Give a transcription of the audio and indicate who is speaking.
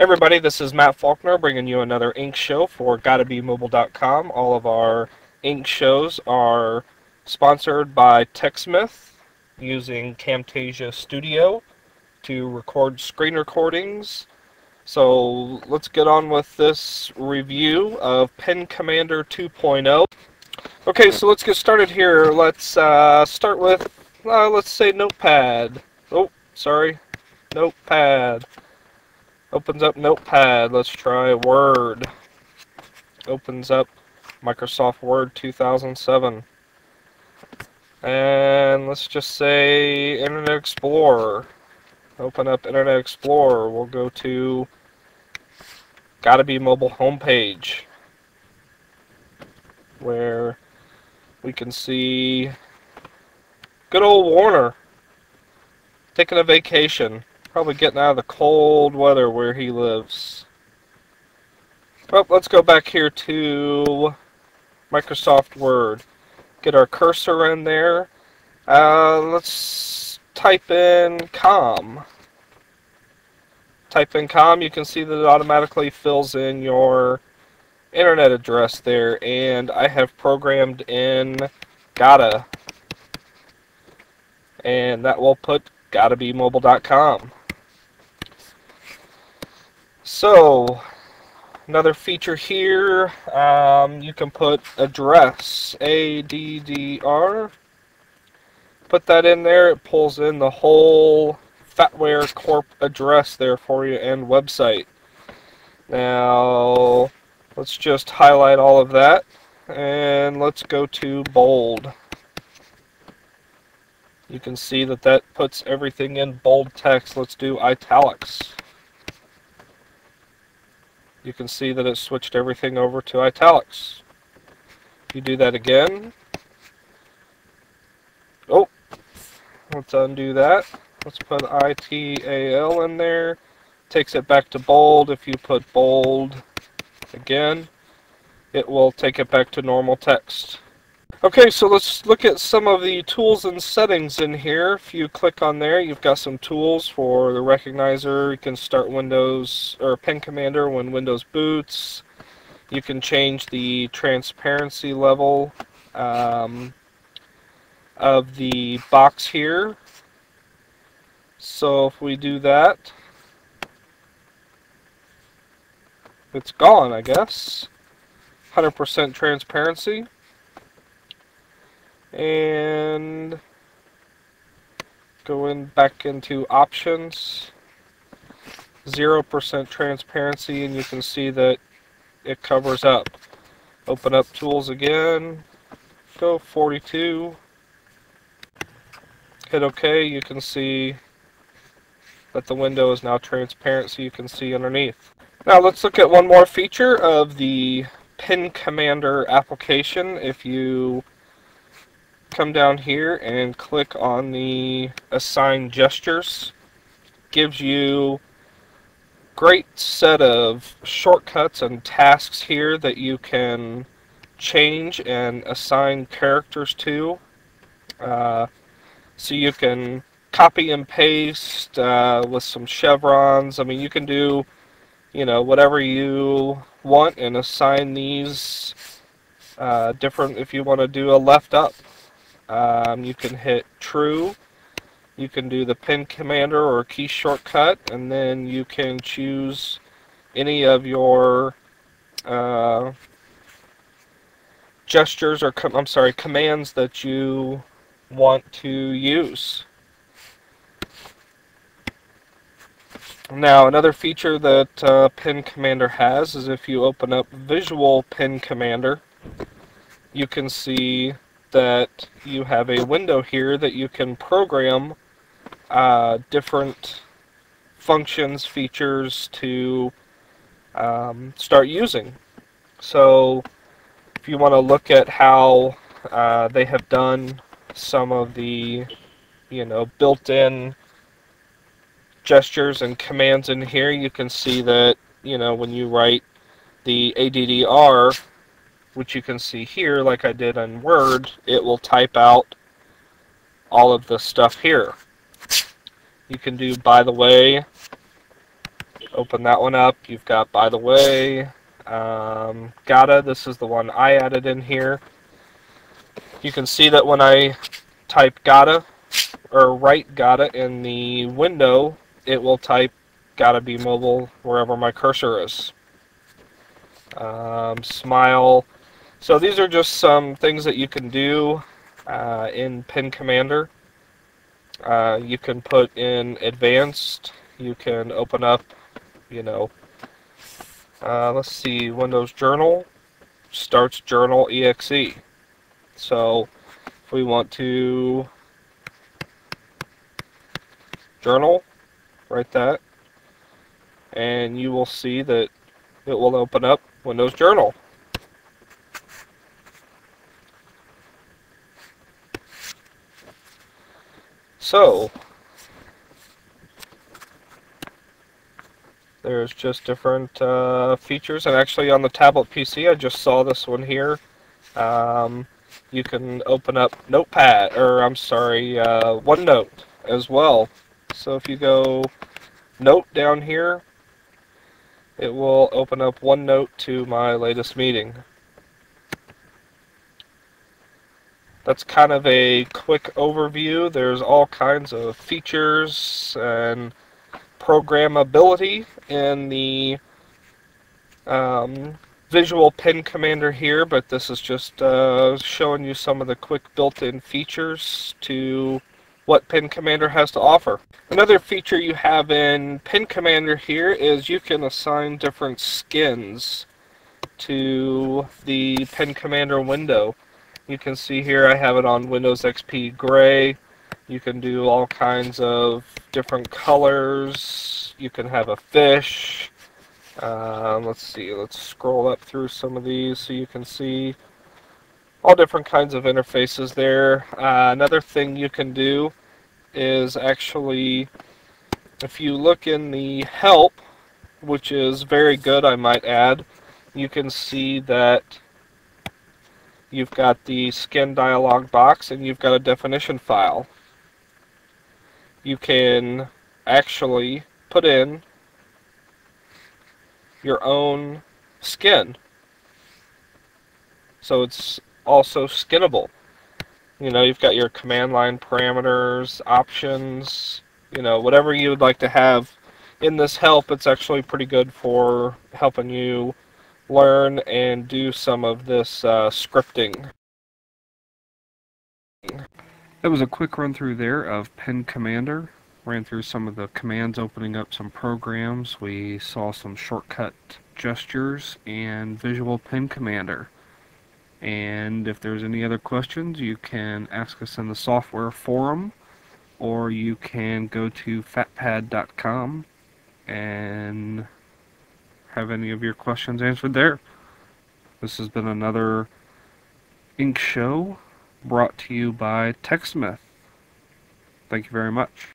Speaker 1: everybody, this is Matt Faulkner bringing you another Ink show for GottaBeMobile.com. All of our Ink shows are sponsored by TechSmith using Camtasia Studio to record screen recordings. So let's get on with this review of Pen Commander 2.0. Okay, so let's get started here. Let's uh, start with, uh, let's say Notepad. Oh, sorry, Notepad. Opens up Notepad. Let's try Word. Opens up Microsoft Word 2007. And let's just say Internet Explorer. Open up Internet Explorer. We'll go to Gotta Be Mobile homepage where we can see good old Warner taking a vacation. Probably getting out of the cold weather where he lives. Well, let's go back here to Microsoft Word. Get our cursor in there. Uh, let's type in com. Type in com, you can see that it automatically fills in your internet address there. And I have programmed in gotta. And that will put gottabemobile.com. So, another feature here, um, you can put address, A-D-D-R. Put that in there, it pulls in the whole Fatware Corp address there for you and website. Now, let's just highlight all of that, and let's go to bold. You can see that that puts everything in bold text. Let's do italics you can see that it switched everything over to italics. You do that again. Oh, let's undo that. Let's put ITAL in there. Takes it back to bold. If you put bold again, it will take it back to normal text. Okay, so let's look at some of the tools and settings in here. If you click on there, you've got some tools for the recognizer. You can start Windows or Pen Commander when Windows boots. You can change the transparency level um, of the box here. So if we do that, it's gone, I guess. 100% transparency and go in back into options 0% transparency and you can see that it covers up. Open up tools again go 42 hit OK you can see that the window is now transparent so you can see underneath. Now let's look at one more feature of the Pen Commander application. If you come down here and click on the assign gestures. Gives you great set of shortcuts and tasks here that you can change and assign characters to. Uh, so you can copy and paste uh, with some chevrons. I mean you can do you know whatever you want and assign these uh, different if you want to do a left up um, you can hit true. You can do the Pen Commander or key shortcut, and then you can choose any of your uh, gestures or I'm sorry commands that you want to use. Now another feature that uh, Pen Commander has is if you open up Visual Pen Commander you can see that you have a window here that you can program uh, different functions, features to um, start using. So if you want to look at how uh, they have done some of the you know built-in gestures and commands in here you can see that you know when you write the ADDR which you can see here, like I did in Word, it will type out all of the stuff here. You can do, by the way, open that one up. You've got By the Way, um, Gata. This is the one I added in here. You can see that when I type gotta, or write gotta in the window, it will type Gotta Be Mobile wherever my cursor is. Um, smile. So these are just some things that you can do uh, in Pen Commander. Uh, you can put in advanced. You can open up, you know, uh, let's see, Windows Journal starts Journal EXE. So if we want to journal, write that, and you will see that it will open up Windows Journal. So, there's just different uh, features, and actually on the tablet PC, I just saw this one here. Um, you can open up Notepad, or I'm sorry, uh, OneNote as well. So if you go Note down here, it will open up OneNote to my latest meeting. That's kind of a quick overview. There's all kinds of features and programmability in the um, visual Pen Commander here, but this is just uh, showing you some of the quick built-in features to what Pen Commander has to offer. Another feature you have in Pen Commander here is you can assign different skins to the Pen Commander window. You can see here I have it on Windows XP Gray. You can do all kinds of different colors. You can have a fish. Um, let's see, let's scroll up through some of these so you can see all different kinds of interfaces there. Uh, another thing you can do is actually, if you look in the help, which is very good I might add, you can see that you've got the skin dialog box and you've got a definition file. You can actually put in your own skin. So it's also skinnable. You know, you've got your command line parameters, options, you know, whatever you would like to have in this help, it's actually pretty good for helping you learn and do some of this uh, scripting. That was a quick run through there of Pen Commander. Ran through some of the commands opening up some programs. We saw some shortcut gestures and visual Pen Commander. And if there's any other questions, you can ask us in the software forum or you can go to fatpad.com and have any of your questions answered there. This has been another Ink Show brought to you by TechSmith. Thank you very much.